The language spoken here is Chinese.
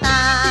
大。